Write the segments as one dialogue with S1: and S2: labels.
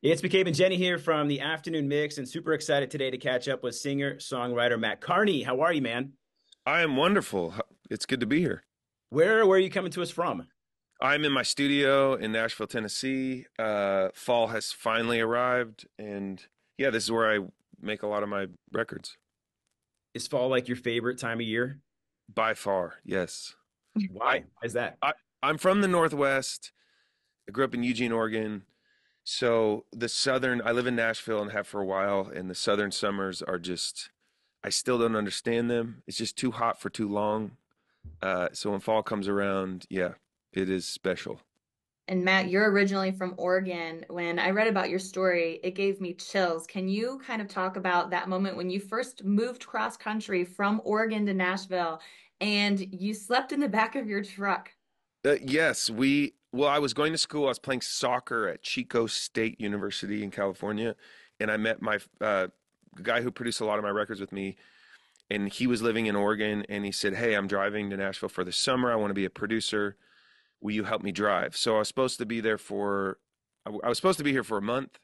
S1: It's McCabe and Jenny here from the Afternoon Mix, and super excited today to catch up with singer songwriter Mat Kearney. How are you, man?
S2: I am wonderful. It's good to be here.
S1: Where where are you coming to us from?
S2: I'm in my studio in Nashville, Tennessee. Uh, fall has finally arrived, and yeah, this is where I make a lot of my records.
S1: Is fall like your favorite time of year?
S2: By far, yes.
S1: Why? Why is that?
S2: I, I'm from the Northwest. I grew up in Eugene, Oregon. So the southern, I live in Nashville and have for a while, and the southern summers are just, I still don't understand them. It's just too hot for too long. Uh, so when fall comes around, yeah, it is special.
S3: And Mat, you're originally from Oregon. When I read about your story, it gave me chills. Can you kind of talk about that moment when you first moved cross country from Oregon to Nashville and you slept in the back of your truck?
S2: Uh, yes, we well, I was going to school. I was playing soccer at Chico State University in California, and I met my uh, guy who produced a lot of my records with me. And he was living in Oregon, and he said, "Hey, I'm driving to Nashville for the summer. I want to be a producer. Will you help me drive?" So I was supposed to be there for, I was supposed to be here for a month,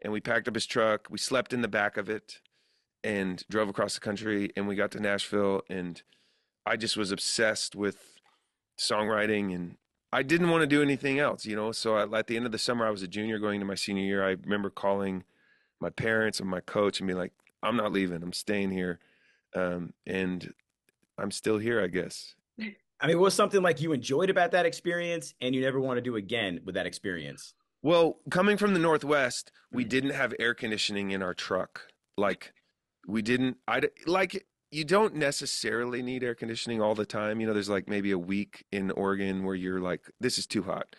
S2: and we packed up his truck. We slept in the back of it, and drove across the country. And we got to Nashville, and I just was obsessed with songwriting and I didn't want to do anything else, you know. So at the end of the summer, I was a junior going into my senior year. I remember calling my parents and my coach and being like, "I'm not leaving. I'm staying here," um, and I'm still here, I guess.
S1: I mean, was something like you enjoyed about that experience, and you never want to do again with that experience?
S2: Well, coming from the Northwest, we mm-hmm. didn't have air conditioning in our truck. Like, we didn't. I like you don't necessarily need air conditioning all the time. You know, there's like maybe a week in Oregon where you're like, this is too hot.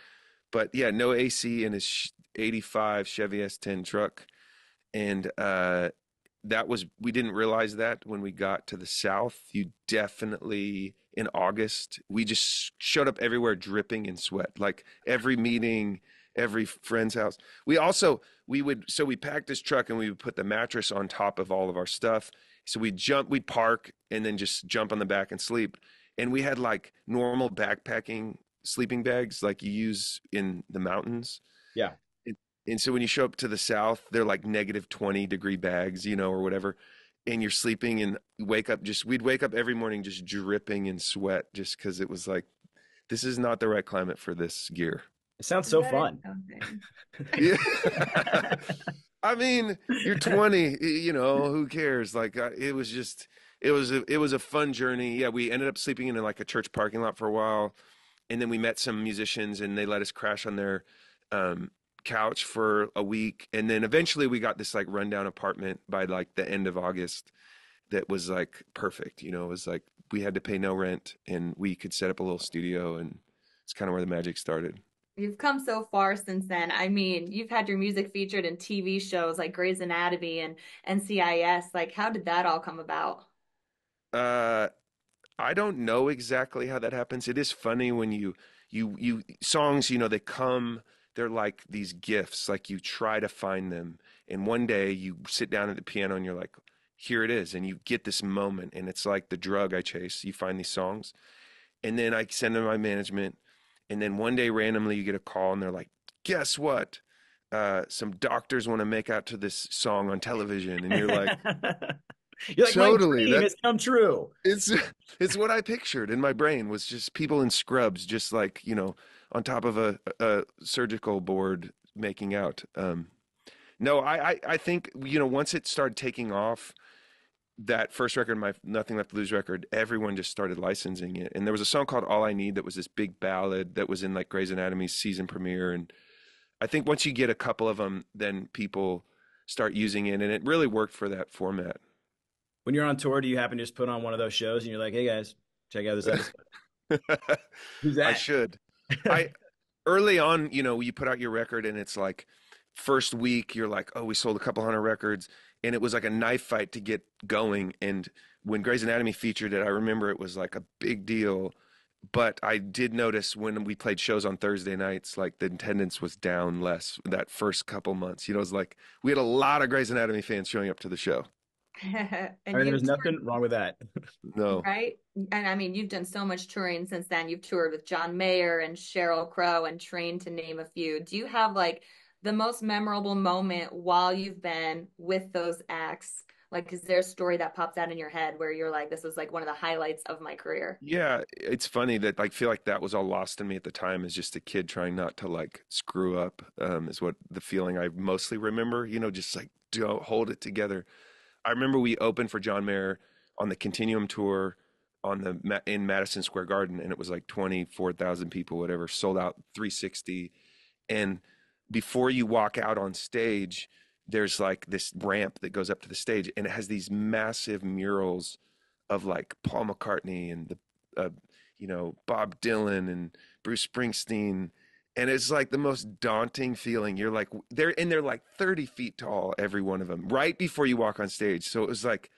S2: But yeah, no AC in his 85 Chevy S10 truck. And uh, that was, we didn't realize that when we got to the South. You definitely, in August, we just showed up everywhere dripping in sweat. Like every meeting, every friend's house. We also, we would, so we packed this truck and we would put the mattress on top of all of our stuff so we'd jump, we'd park and then just jump on the back and sleep. And we had like normal backpacking sleeping bags like you use in the mountains.
S1: Yeah.
S2: And, and so when you show up to the south, they're like negative 20 degree bags, you know, or whatever. And you're sleeping and wake up just, we'd wake up every morning just dripping in sweat just because it was like, this is not the right climate for this gear.
S1: It sounds so fun.
S2: yeah. I mean, you're 20, you know, who cares? Like it was just it was a, it was a fun journey. Yeah, we ended up sleeping in like a church parking lot for a while and then we met some musicians and they let us crash on their um, couch for a week and then eventually we got this like rundown apartment by like the end of August that was like perfect, you know, it was like we had to pay no rent and we could set up a little studio and it's kind of where the magic started.
S3: You've come so far since then. I mean, you've had your music featured in TV shows like Grey's Anatomy and NCIS. Like, how did that all come about?
S2: Uh, I don't know exactly how that happens. It is funny when you you you songs, you know, they come they're like these gifts like you try to find them and one day you sit down at the piano and you're like here it is and you get this moment and it's like the drug I chase. You find these songs and then I send them my management and then one day randomly you get a call and they're like, guess what? Uh, some doctors want to make out to this song on television, and you're like,
S1: you're like totally, that's come true.
S2: It's it's what I pictured in my brain was just people in scrubs, just like you know, on top of a, a surgical board making out. Um, no, I, I I think you know once it started taking off, that first record, my Nothing Left to Lose record, everyone just started licensing it. And there was a song called All I Need that was this big ballad that was in like Grey's Anatomy's season premiere. And I think once you get a couple of them, then people start using it. And it really worked for that format.
S1: When you're on tour, do you happen to just put on one of those shows and you're like, hey guys, check out this episode? Who's that?
S2: I should. I early on, you know, you put out your record and it's like first week, you're like, oh, we sold a couple hundred records and it was like a knife fight to get going. And when Grey's Anatomy featured it, I remember it was like a big deal. But I did notice when we played shows on Thursday nights, like the attendance was down less that first couple months. You know, it was like we had a lot of Grey's Anatomy fans showing up to the show.
S1: and I mean, there's nothing wrong with that.
S2: no.
S3: Right? And I mean, you've done so much touring since then. You've toured with John Mayer and Sheryl Crow and Train to name a few. Do you have like the most memorable moment while you've been with those acts? Like, is there a story that pops out in your head where you're like, this was like one of the highlights of my career?
S2: Yeah, it's funny that I feel like that was all lost in me at the time as just a kid trying not to like screw up, um, is what the feeling I mostly remember, you know, just like don't hold it together. I remember we opened for John Mayer on the Continuum tour on the in Madison Square Garden, and it was like twenty four thousand people, whatever, sold out three sixty. And before you walk out on stage, there's like this ramp that goes up to the stage, and it has these massive murals of like Paul McCartney and the, uh, you know, Bob Dylan and Bruce Springsteen. And it's like the most daunting feeling. You're like, they're, and they're like 30 feet tall, every one of them, right before you walk on stage. So it was like,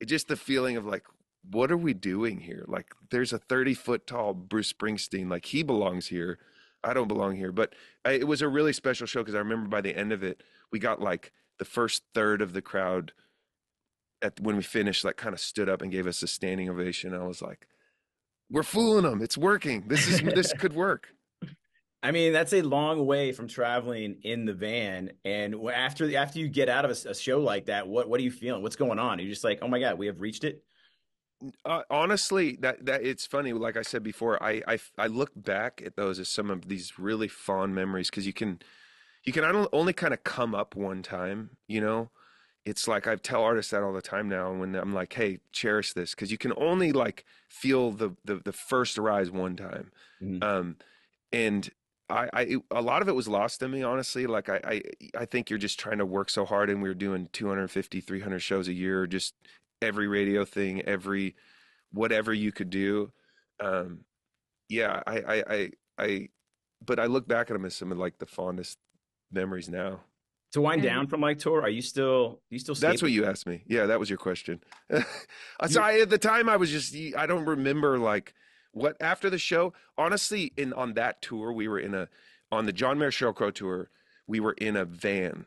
S2: it just the feeling of like, what are we doing here? Like, there's a 30 foot tall Bruce Springsteen, like he belongs here. I don't belong here. But I, it was a really special show because I remember by the end of it, we got like the first third of the crowd at when we finished, like kind of stood up and gave us a standing ovation. I was like, we're fooling them. It's working. This is this could work.
S1: I mean, that's a long way from traveling in the van. And after after you get out of a, a, show like that, what what are you feeling? What's going on? Are you just like, oh my god, we have reached it?
S2: Uh, honestly, that that it's funny. Like I said before, I, I I look back at those as some of these really fond memories because you can you can only kind of come up one time. You know, it's like I tell artists that all the time now. When I'm like, hey, cherish this because you can only like feel the the, the first rise one time. Mm-hmm. Um, and I, I a lot of it was lost to me honestly like I, I i think you're just trying to work so hard and we were doing 250 300 shows a year just every radio thing every whatever you could do um yeah i i i, I but i look back at them as some of like the fondest memories now.
S1: To wind down from like tour are you still you still
S2: that's what you asked me. Yeah that was your question. So I, at the time i was just i don't remember like what after the show honestly in on that tour we were in a on the john mayer Sheryl Crow tour we were in a van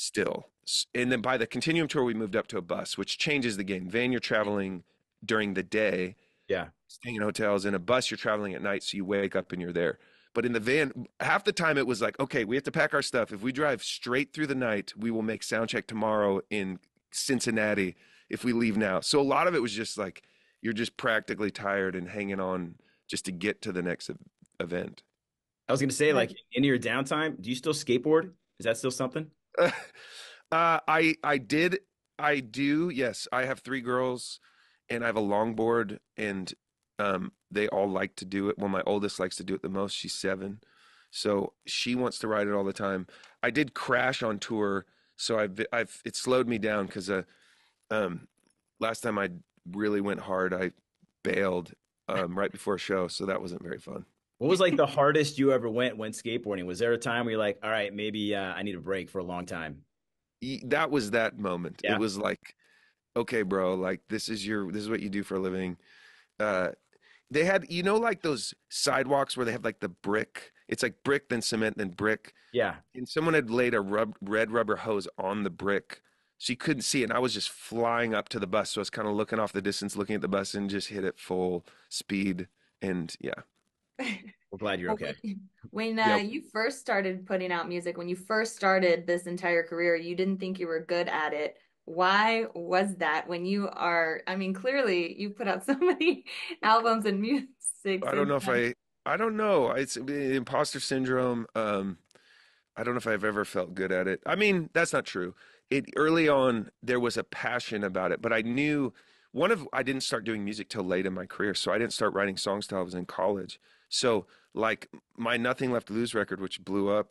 S2: still. And then by the continuum tour we moved up to a bus which changes the game. Van you're traveling during the day
S1: yeah.
S2: staying in hotels. In a bus you're traveling at night so you wake up and you're there. But in the van half the time it was like okay we have to pack our stuff. If we drive straight through the night we will make sound check tomorrow in cincinnati if we leave now. So a lot of it was just like you're just practically tired and hanging on just to get to the next event.
S1: I was going to say, like, in your downtime, do you still skateboard? Is that still something?
S2: uh, I I did I do yes. I have three girls, and I have a longboard, and um, they all like to do it. Well, my oldest likes to do it the most. She's seven, so she wants to ride it all the time. I did crash on tour, so I've I've it slowed me down because uh, um, last time I really went hard, I bailed um, right before a show, so that wasn't very fun.
S1: What was like the hardest you ever went when skateboarding? Was there a time where you're like, all right, maybe uh, I need a break for a long time?
S2: That was that moment. Yeah. It was like, okay, bro, like this is your this is what you do for a living. Uh, they had you know like those sidewalks where they have like the brick. It's like brick then cement then brick.
S1: Yeah.
S2: And someone had laid a rub, red rubber hose on the brick So you couldn't see it. And I was just flying up to the bus. So I was kind of looking off the distance, looking at the bus and just hit it full speed. And yeah.
S1: We're glad you're okay.
S3: When uh, yep. you first started putting out music, when you first started this entire career, you didn't think you were good at it. Why was that when you are, I mean, clearly you put out so many albums and music.
S2: I don't know if I, I don't know. It's imposter syndrome. Um, I don't know if I've ever felt good at it. I mean, that's not true it early on there was a passion about it, but I knew one of I didn't start doing music till late in my career, so I didn't start writing songs till I was in college. So like my Nothing Left to Lose record, which blew up,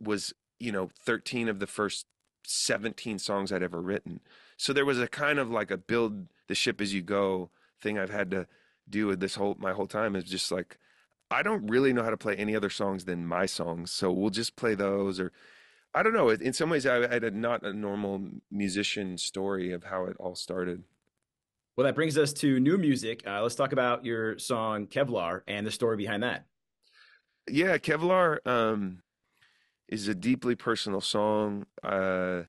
S2: was you know 13 of the first 17 songs I'd ever written. So there was a kind of like a build the ship as you go thing I've had to do with this whole my whole time is just like I don't really know how to play any other songs than my songs, so we'll just play those or I don't know. In some ways, I had a, not a normal musician story of how it all started.
S1: Well, that brings us to new music. Uh, let's talk about your song Kevlar and the story behind that.
S2: Yeah, Kevlar um, is a deeply personal song. Uh,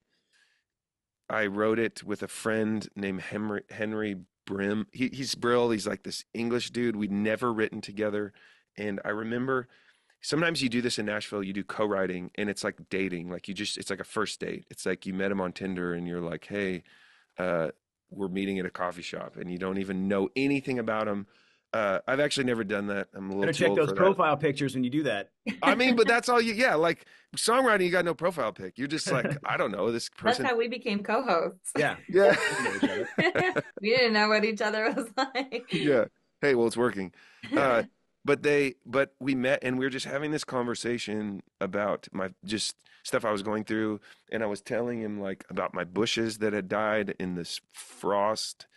S2: I wrote it with a friend named Henry, Henry Brill. He, he's Brill. He's like this English dude. We'd never written together. And I remember sometimes you do this in Nashville, you do co-writing and it's like dating. Like you just it's like a first date. It's like you met him on Tinder and you're like, "Hey, uh we're meeting at a coffee shop and you don't even know anything about them. Uh, I've actually never done that. I'm a little
S1: Better check those
S2: for that.
S1: profile pictures when you do that.
S2: I mean, but that's all you. Yeah, like songwriting, you got no profile pic. You're just like, I don't know this person.
S3: That's how we became co-hosts.
S1: Yeah.
S2: Yeah,
S3: we didn't know what each other was like.
S2: yeah. Hey, well, it's working. Uh, but they, but we met and we were just having this conversation about my just stuff I was going through, and I was telling him like about my bushes that had died in this frost,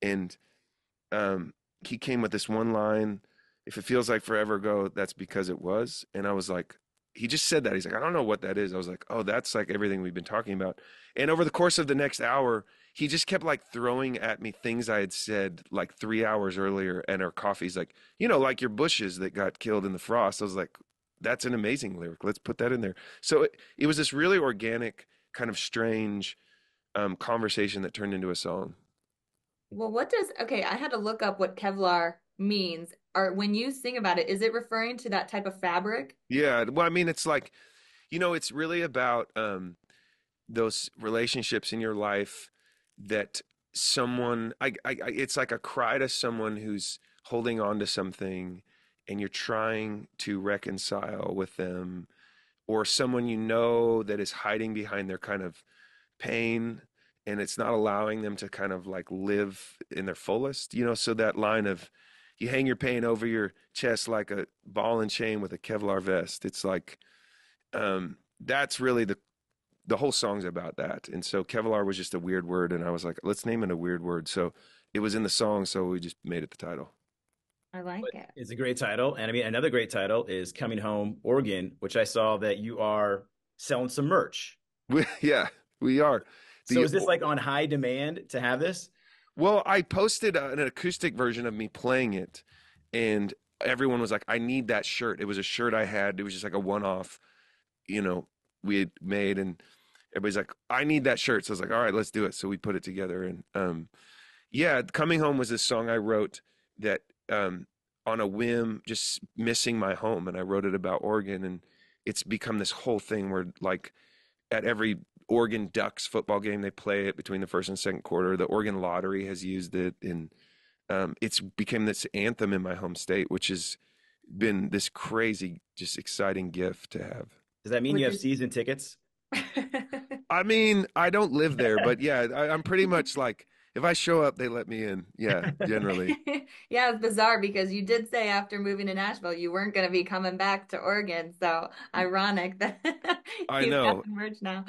S2: and um, he came with this one line, "If it feels like forever ago, that's because it was." And I was like, he just said that. He's like, I don't know what that is. I was like, oh, that's like everything we've been talking about. And over the course of the next hour, he just kept like throwing at me things I had said like three hours earlier. And our coffee's like, you know, like your bushes that got killed in the frost. I was like, that's an amazing lyric. Let's put that in there. So it, it was this really organic, kind of strange um, conversation that turned into a song.
S3: Well, what does, okay, I had to look up what Kevlar means. Or when you sing about it, is it referring to that type of fabric?
S2: Yeah. Well, I mean, it's like, you know, it's really about um, those relationships in your life that someone, I, I, it's like a cry to someone who's holding on to something and you're trying to reconcile with them or someone you know that is hiding behind their kind of pain and it's not allowing them to kind of like live in their fullest, you know, so that line of, you hang your pain over your chest like a ball and chain with a Kevlar vest. It's like um, that's really the the whole song's about that. And so Kevlar was just a weird word, and I was like, let's name it a weird word. So it was in the song, so we just made it the title.
S3: I like
S1: But
S3: it.
S1: It's a great title. And I mean, another great title is Coming Home, Oregon, which I saw that you are selling some merch.
S2: We, yeah, we are.
S1: So is this like on high demand to have this?
S2: Well, I posted uh, an acoustic version of me playing it, and everyone was like, "I need that shirt." It was a shirt I had. It was just like a one-off, you know, we had made, and everybody's like, "I need that shirt." So I was like, "All right, let's do it." So we put it together, and um, yeah, "Coming Home" was this song I wrote that um, on a whim, just missing my home, and I wrote it about Oregon, and it's become this whole thing where like at every Oregon Ducks football game. They play it between the first and second quarter. The Oregon Lottery has used it, and um, it's became this anthem in my home state, which has been this crazy, just exciting gift to have.
S1: Does that mean
S3: Which
S1: you have
S3: is-
S1: season tickets?
S2: I mean, I don't live there, but yeah, I, I'm pretty much like if I show up, they let me in. Yeah, generally.
S3: Yeah, it's bizarre because you did say after moving to Nashville you weren't going to be coming back to Oregon. So ironic that
S2: I
S3: you've
S2: know.
S3: got merch now.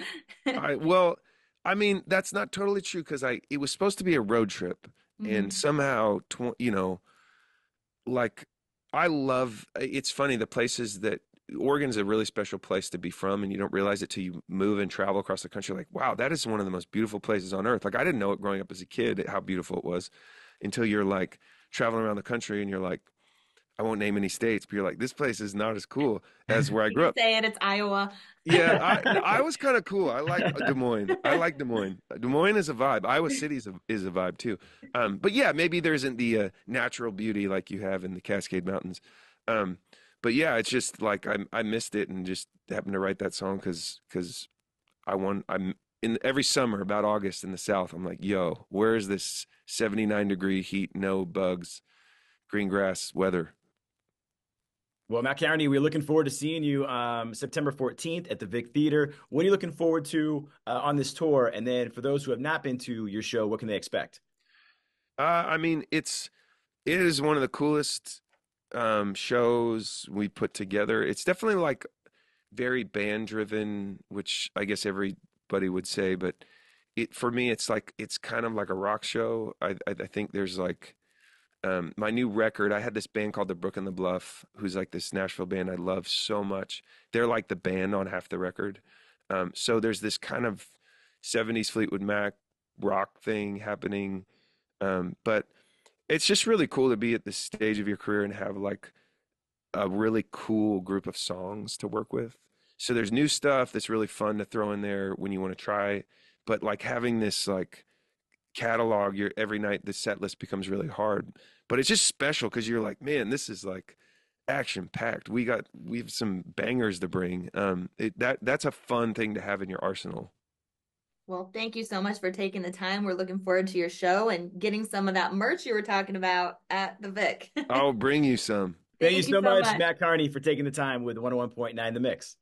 S2: I well, I mean, that's not totally true because I it was supposed to be a road trip, and
S3: Mhm.
S2: somehow tw- you know like i love it's funny the places that oregon's a really special place to be from and you don't realize it till you move and travel across the country like wow that is one of the most beautiful places on earth like i didn't know it growing up as a kid how beautiful it was until you're like traveling around the country and you're like i won't name any states but you're like this place is not as cool as where i grew up
S3: say it, it's Iowa.
S2: yeah, I, I was kind of cool. I like Des Moines. I like Des Moines. Des Moines is a vibe. Iowa City is a, is a vibe too. Um, but yeah, maybe there isn't the uh, natural beauty like you have in the Cascade Mountains. Um, but yeah, it's just like I I missed it and just happened to write that song because because I want I'm in every summer about August in the South. I'm like, yo, where is this 79 degree heat, no bugs, green grass weather?
S1: Well, Mat Kearney, we're looking forward to seeing you um, September 14th at the Vic Theater. What are you looking forward to uh, on this tour? And then for those who have not been to your show, what can they expect?
S2: Uh, I mean, it's it is one of the coolest um, shows we put together. It's definitely like very band driven, which I guess everybody would say, but it for me, it's like it's kind of like a rock show. I I, I think there's like um, my new record. I had this band called the Brook and the Bluff, who's like this Nashville band I love so much. They're like the band on half the record. Um, so there's this kind of 70s Fleetwood Mac rock thing happening. Um, but it's just really cool to be at this stage of your career and have like a really cool group of songs to work with. So there's new stuff that's really fun to throw in there when you want to try, but like having this like catalog your every night the set list becomes really hard. But it's just special because you're like, man, this is like action packed. We got we have some bangers to bring. Um, it, that that's a fun thing to have in your arsenal.
S3: Well, thank you so much for taking the time. We're looking forward to your show and getting some of that merch you were talking about at the Vic.
S2: I'll bring you some.
S1: Thank, Thank you so, so much, much, Mat Kearney, for taking the time with 101.9 The Mix.